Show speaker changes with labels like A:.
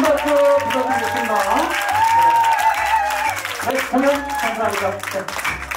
A: 박수 부탁드리겠습니다. 네, 네 공연 감사합니다. 네.